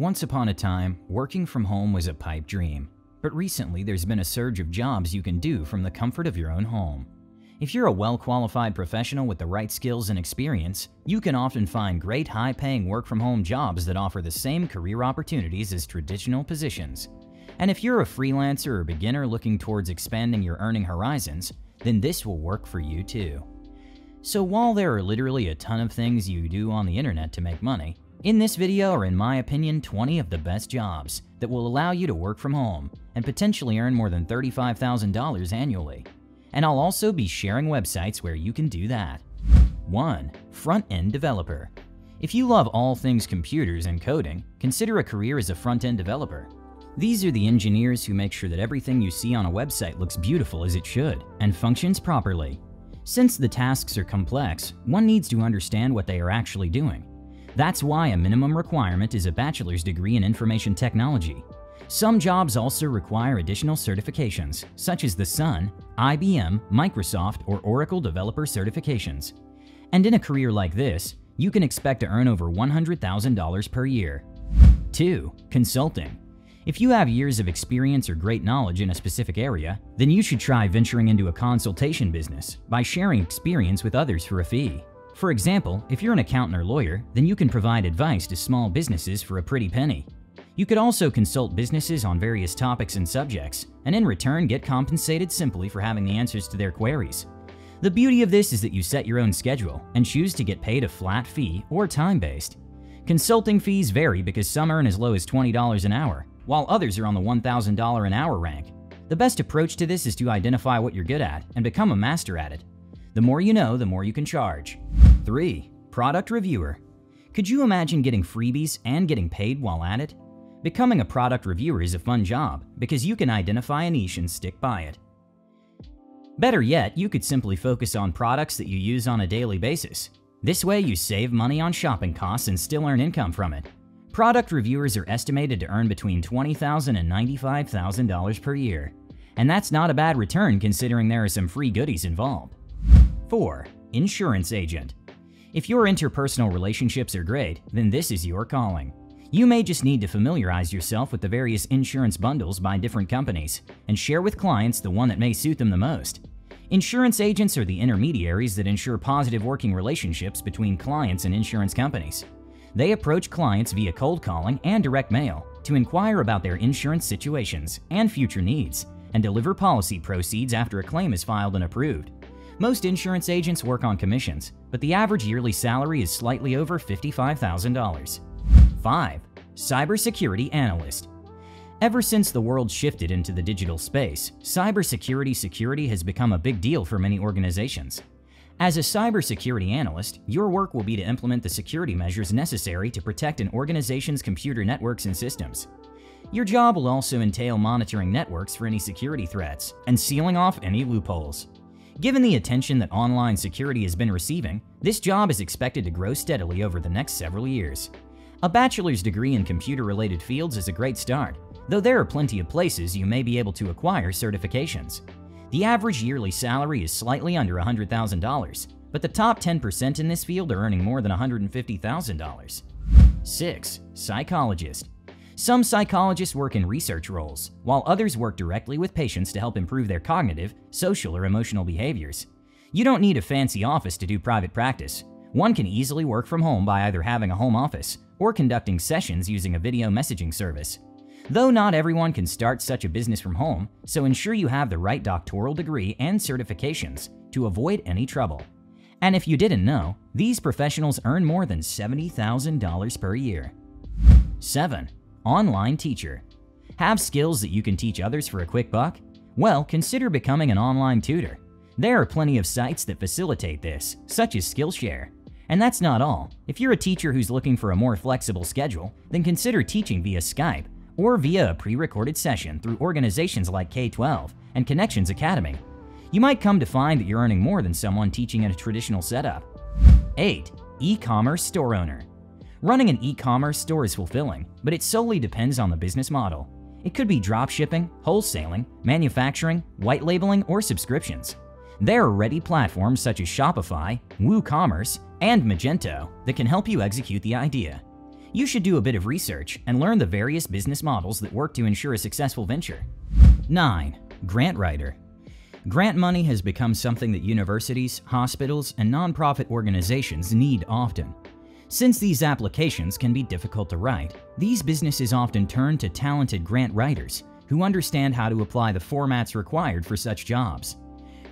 Once upon a time, working from home was a pipe dream. But recently, there's been a surge of jobs you can do from the comfort of your own home. If you're a well-qualified professional with the right skills and experience, you can often find great high-paying work-from-home jobs that offer the same career opportunities as traditional positions. And if you're a freelancer or beginner looking towards expanding your earning horizons, then this will work for you too. So while there are literally a ton of things you do on the internet to make money, in this video are in my opinion 20 of the best jobs that will allow you to work from home and potentially earn more than $35,000 annually. And I'll also be sharing websites where you can do that. 1. Front-End Developer If you love all things computers and coding, consider a career as a front-end developer. These are the engineers who make sure that everything you see on a website looks beautiful as it should and functions properly. Since the tasks are complex, one needs to understand what they are actually doing that's why a minimum requirement is a bachelor's degree in information technology. Some jobs also require additional certifications, such as the Sun, IBM, Microsoft, or Oracle developer certifications. And in a career like this, you can expect to earn over $100,000 per year. 2. Consulting. If you have years of experience or great knowledge in a specific area, then you should try venturing into a consultation business by sharing experience with others for a fee. For example, if you're an accountant or lawyer, then you can provide advice to small businesses for a pretty penny. You could also consult businesses on various topics and subjects, and in return get compensated simply for having the answers to their queries. The beauty of this is that you set your own schedule and choose to get paid a flat fee or time-based. Consulting fees vary because some earn as low as $20 an hour, while others are on the $1,000 an hour rank. The best approach to this is to identify what you're good at and become a master at it. The more you know, the more you can charge. 3. Product Reviewer Could you imagine getting freebies and getting paid while at it? Becoming a product reviewer is a fun job because you can identify a niche and stick by it. Better yet, you could simply focus on products that you use on a daily basis. This way you save money on shopping costs and still earn income from it. Product reviewers are estimated to earn between $20,000 and $95,000 per year. And that's not a bad return considering there are some free goodies involved. 4. Insurance Agent if your interpersonal relationships are great, then this is your calling. You may just need to familiarize yourself with the various insurance bundles by different companies and share with clients the one that may suit them the most. Insurance agents are the intermediaries that ensure positive working relationships between clients and insurance companies. They approach clients via cold calling and direct mail to inquire about their insurance situations and future needs and deliver policy proceeds after a claim is filed and approved. Most insurance agents work on commissions, but the average yearly salary is slightly over $55,000. 5. Cybersecurity Analyst Ever since the world shifted into the digital space, cybersecurity security has become a big deal for many organizations. As a cybersecurity analyst, your work will be to implement the security measures necessary to protect an organization's computer networks and systems. Your job will also entail monitoring networks for any security threats and sealing off any loopholes. Given the attention that online security has been receiving, this job is expected to grow steadily over the next several years. A bachelor's degree in computer-related fields is a great start, though there are plenty of places you may be able to acquire certifications. The average yearly salary is slightly under $100,000, but the top 10% in this field are earning more than $150,000. 6. Psychologist some psychologists work in research roles, while others work directly with patients to help improve their cognitive, social, or emotional behaviors. You don't need a fancy office to do private practice. One can easily work from home by either having a home office or conducting sessions using a video messaging service. Though not everyone can start such a business from home, so ensure you have the right doctoral degree and certifications to avoid any trouble. And if you didn't know, these professionals earn more than $70,000 per year. 7. Online teacher. Have skills that you can teach others for a quick buck? Well, consider becoming an online tutor. There are plenty of sites that facilitate this, such as Skillshare. And that's not all. If you're a teacher who's looking for a more flexible schedule, then consider teaching via Skype or via a pre-recorded session through organizations like K-12 and Connections Academy. You might come to find that you're earning more than someone teaching in a traditional setup. 8. E-commerce store owner. Running an e-commerce store is fulfilling, but it solely depends on the business model. It could be dropshipping, wholesaling, manufacturing, white labeling, or subscriptions. There are ready platforms such as Shopify, WooCommerce, and Magento that can help you execute the idea. You should do a bit of research and learn the various business models that work to ensure a successful venture. 9. Grant Writer Grant money has become something that universities, hospitals, and nonprofit organizations need often. Since these applications can be difficult to write, these businesses often turn to talented grant writers who understand how to apply the formats required for such jobs.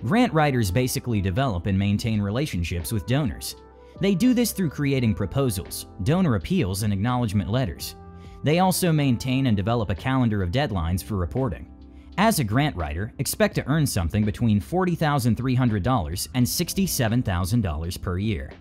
Grant writers basically develop and maintain relationships with donors. They do this through creating proposals, donor appeals, and acknowledgement letters. They also maintain and develop a calendar of deadlines for reporting. As a grant writer, expect to earn something between $40,300 and $67,000 per year.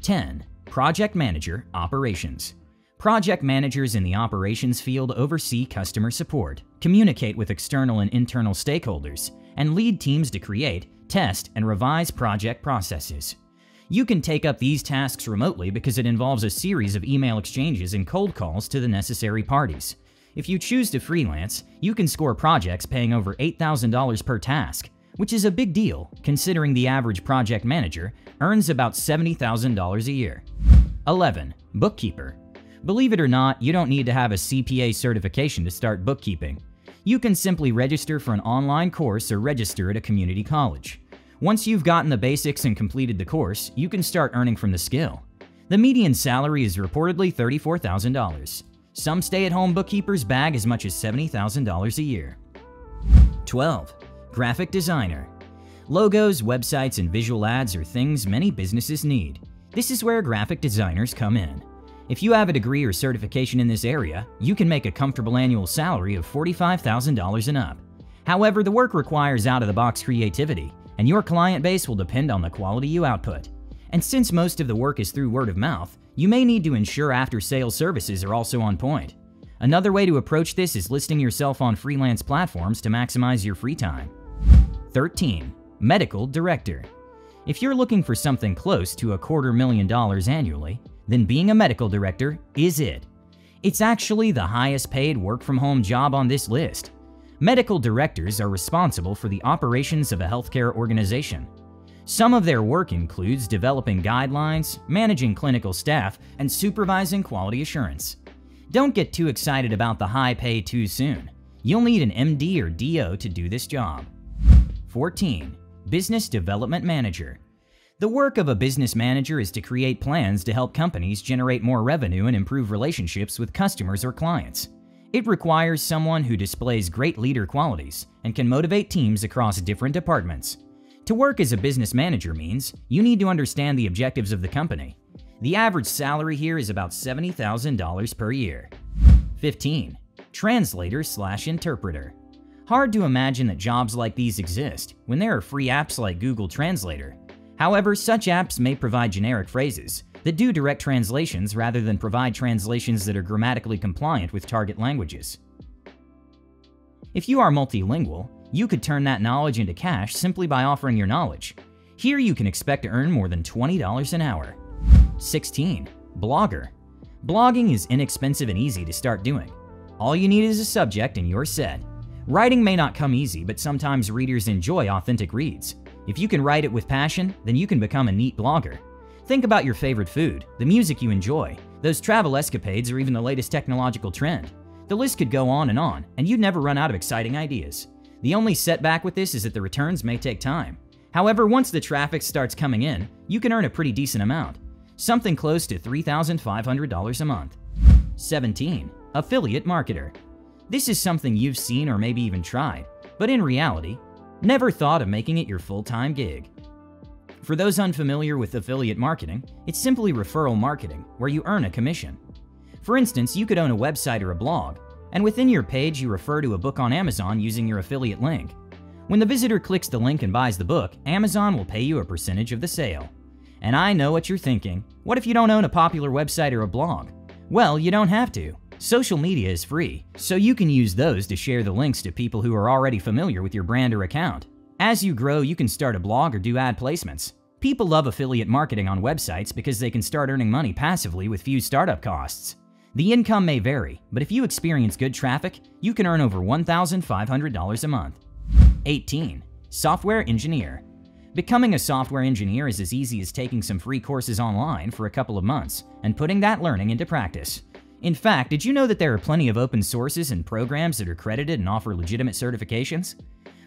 10. Project Manager Operations Project managers in the operations field oversee customer support, communicate with external and internal stakeholders, and lead teams to create, test, and revise project processes. You can take up these tasks remotely because it involves a series of email exchanges and cold calls to the necessary parties. If you choose to freelance, you can score projects paying over $8,000 per task, which is a big deal considering the average project manager earns about $70,000 a year. 11. Bookkeeper Believe it or not, you don't need to have a CPA certification to start bookkeeping. You can simply register for an online course or register at a community college. Once you've gotten the basics and completed the course, you can start earning from the skill. The median salary is reportedly $34,000. Some stay-at-home bookkeepers bag as much as $70,000 a year. 12. Graphic Designer Logos, websites, and visual ads are things many businesses need. This is where graphic designers come in. If you have a degree or certification in this area, you can make a comfortable annual salary of $45,000 and up. However, the work requires out-of-the-box creativity, and your client base will depend on the quality you output. And since most of the work is through word of mouth, you may need to ensure after-sales services are also on point. Another way to approach this is listing yourself on freelance platforms to maximize your free time. 13. Medical Director If you're looking for something close to a quarter million dollars annually, then being a medical director is it. It's actually the highest paid work from home job on this list. Medical directors are responsible for the operations of a healthcare organization. Some of their work includes developing guidelines, managing clinical staff, and supervising quality assurance. Don't get too excited about the high pay too soon. You'll need an MD or DO to do this job. 14. Business Development Manager the work of a business manager is to create plans to help companies generate more revenue and improve relationships with customers or clients. It requires someone who displays great leader qualities and can motivate teams across different departments. To work as a business manager means you need to understand the objectives of the company. The average salary here is about $70,000 per year. 15. Translator slash interpreter. Hard to imagine that jobs like these exist when there are free apps like Google Translator. However, such apps may provide generic phrases that do direct translations rather than provide translations that are grammatically compliant with target languages. If you are multilingual, you could turn that knowledge into cash simply by offering your knowledge. Here you can expect to earn more than $20 an hour. 16. Blogger. Blogging is inexpensive and easy to start doing. All you need is a subject and you're set. Writing may not come easy, but sometimes readers enjoy authentic reads. If you can write it with passion, then you can become a neat blogger. Think about your favorite food, the music you enjoy, those travel escapades, or even the latest technological trend. The list could go on and on, and you'd never run out of exciting ideas. The only setback with this is that the returns may take time. However, once the traffic starts coming in, you can earn a pretty decent amount, something close to $3,500 a month. 17. Affiliate Marketer. This is something you've seen or maybe even tried, but in reality, Never thought of making it your full-time gig. For those unfamiliar with affiliate marketing, it's simply referral marketing, where you earn a commission. For instance, you could own a website or a blog, and within your page you refer to a book on Amazon using your affiliate link. When the visitor clicks the link and buys the book, Amazon will pay you a percentage of the sale. And I know what you're thinking. What if you don't own a popular website or a blog? Well, you don't have to. Social media is free, so you can use those to share the links to people who are already familiar with your brand or account. As you grow, you can start a blog or do ad placements. People love affiliate marketing on websites because they can start earning money passively with few startup costs. The income may vary, but if you experience good traffic, you can earn over $1,500 a month. 18. Software Engineer Becoming a software engineer is as easy as taking some free courses online for a couple of months and putting that learning into practice. In fact, did you know that there are plenty of open sources and programs that are credited and offer legitimate certifications?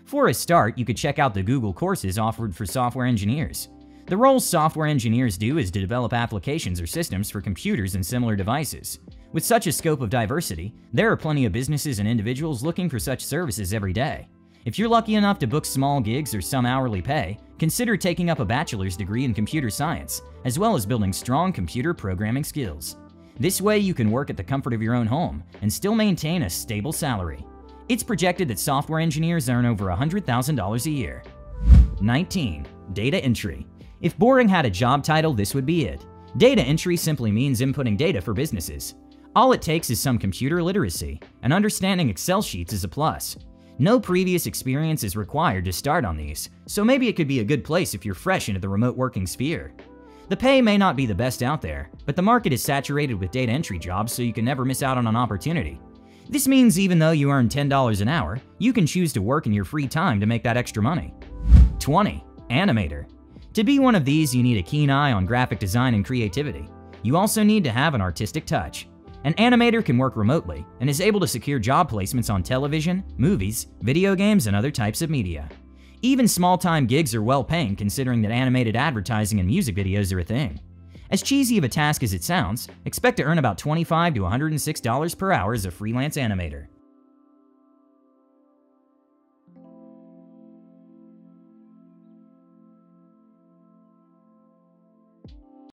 For a start, you could check out the Google courses offered for software engineers. The roles software engineers do is to develop applications or systems for computers and similar devices. With such a scope of diversity, there are plenty of businesses and individuals looking for such services every day. If you're lucky enough to book small gigs or some hourly pay, consider taking up a bachelor's degree in computer science, as well as building strong computer programming skills. This way you can work at the comfort of your own home and still maintain a stable salary. It's projected that software engineers earn over $100,000 a year. 19. Data entry. If boring had a job title, this would be it. Data entry simply means inputting data for businesses. All it takes is some computer literacy, and understanding Excel sheets is a plus. No previous experience is required to start on these, so maybe it could be a good place if you're fresh into the remote working sphere. The pay may not be the best out there, but the market is saturated with data entry jobs so you can never miss out on an opportunity. This means even though you earn $10 an hour, you can choose to work in your free time to make that extra money. 20. Animator. To be one of these, you need a keen eye on graphic design and creativity. You also need to have an artistic touch. An animator can work remotely and is able to secure job placements on television, movies, video games, and other types of media. Even small-time gigs are well-paying considering that animated advertising and music videos are a thing. As cheesy of a task as it sounds, expect to earn about 25 to $106 per hour as a freelance animator.